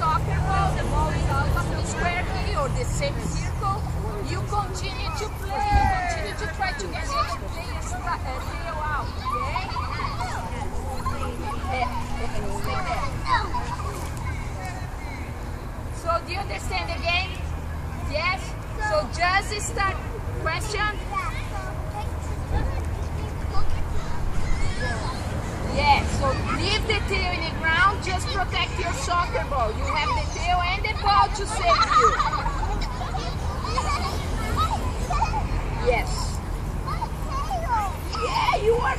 soccer ball, the ball is out the square here or the semicircle, you continue to play, you continue to try to get the player's uh, tail out, okay? Yeah, yeah, stay there. So do you understand the game? Yes? So just start question. Leave the tail in the ground, just protect your soccer ball. You have the tail and the ball to save you. Yes. Yeah, you are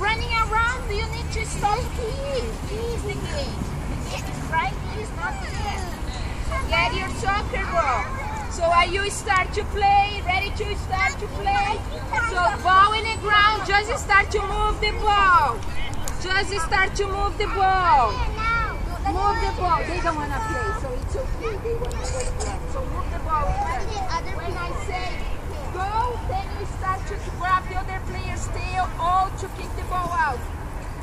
running around. You need to stop. Please, please, the game. Right here, is not there. So get your soccer ball. So are you start to play? Ready to start to play? So ball in the ground, just start to move the ball. Just start to move the ball. Move the ball. They don't wanna play, so it's okay. They wanna go play. So move the ball. When I say go, then you start to grab the other player's tail or to kick the ball out.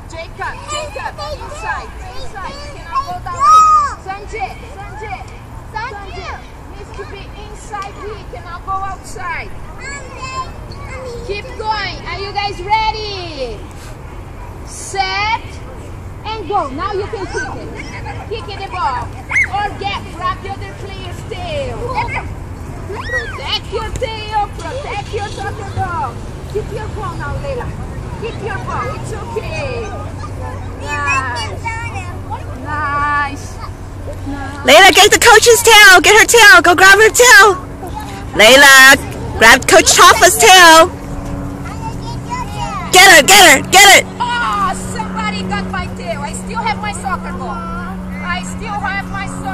Jacob, Jacob, inside, inside. You cannot go that way. Sanjay, Sanjay, Sanjay needs to be inside. He cannot go outside. Keep going. Are you guys ready? Set and go. Now you can kick it. Kick it the ball. Or get grab the other player's tail. Protect your tail. Protect your soccer ball. Keep your ball now, Layla. Keep your ball. It's okay. Nice. Nice. Layla, get the coach's tail. Get her tail. Go grab her tail. Layla, grab Coach Toffa's tail. Get her, get her, get it. I still have my soccer ball. I still have my soccer